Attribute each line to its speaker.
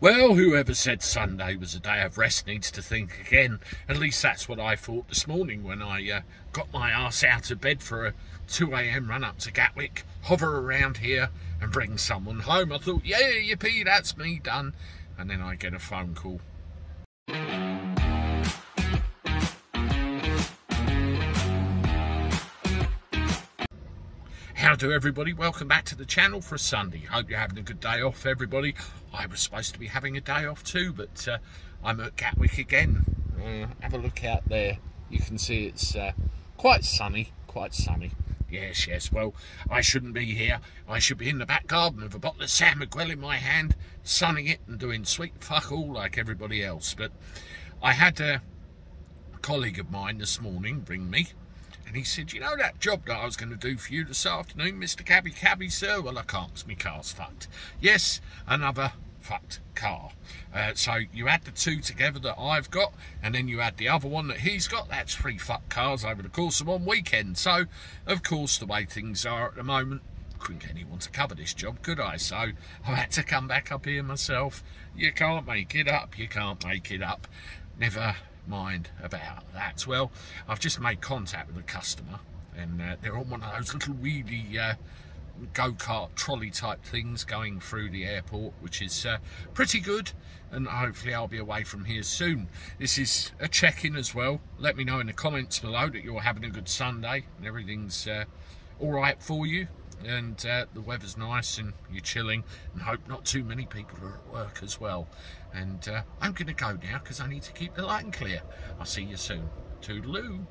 Speaker 1: Well, whoever said Sunday was a day of rest needs to think again. At least that's what I thought this morning when I uh, got my ass out of bed for a 2am run up to Gatwick, hover around here and bring someone home. I thought, yeah, yippee, that's me done. And then I get a phone call. How do everybody? Welcome back to the channel for a Sunday. Hope you're having a good day off, everybody. I was supposed to be having a day off too, but uh, I'm at Gatwick again. Uh, have a look out there. You can see it's uh, quite sunny, quite sunny. Yes, yes, well, I shouldn't be here. I should be in the back garden with a bottle of San Miguel in my hand, sunning it and doing sweet fuck all like everybody else. But I had a colleague of mine this morning ring me and he said, you know that job that I was going to do for you this afternoon, Mr. Gabby Cabby, sir? Well, I can't my car's fucked. Yes, another fucked car. Uh, so you add the two together that I've got, and then you add the other one that he's got. That's three fucked cars over the course of one weekend. So, of course, the way things are at the moment, couldn't get anyone to cover this job, could I? So I had to come back up here myself. You can't make it up. You can't make it up. Never mind about that. Well, I've just made contact with a customer and uh, they're on one of those little really uh, go-kart trolley type things going through the airport, which is uh, pretty good. And hopefully I'll be away from here soon. This is a check-in as well. Let me know in the comments below that you're having a good Sunday and everything's uh, all right for you and uh, the weather's nice and you're chilling and hope not too many people are at work as well. And uh, I'm gonna go now because I need to keep the lighting clear. I'll see you soon. Toodaloo